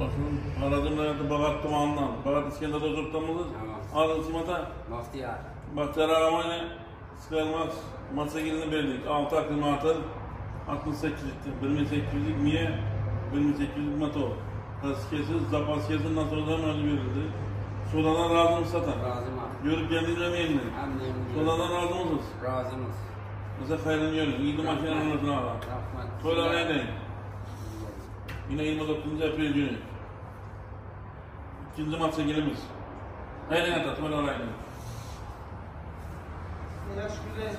Bakın aradığım hayatı Bagat Tumağı'ndan, Bagat İskender Özurt'tamızız. Tamam. Aradığım Simata, Bahtiyar. Bahtiyar Aramayla Sıkılmaz, masa gelini verdik. 6 akıl atıl, 68 gitti. 1800'lük Miye, 1800'lük Mato. Taskesiz, zapaskesiz nasıl o zaman öyle verildi. Sudan'dan razı mı satan? Razım abi. Görüp geldiğinde mi elini? Hem de emniyet. Sudan'dan razı mısınız? Razımız. Mesela hayrını görün. İyiydi makinenin anlatına ala. Rahmet. Soylar neydi? Yine 29 April günü. İkinci maç sevgilimiz. Haydi yat, atma oraydı. Yaş güzel.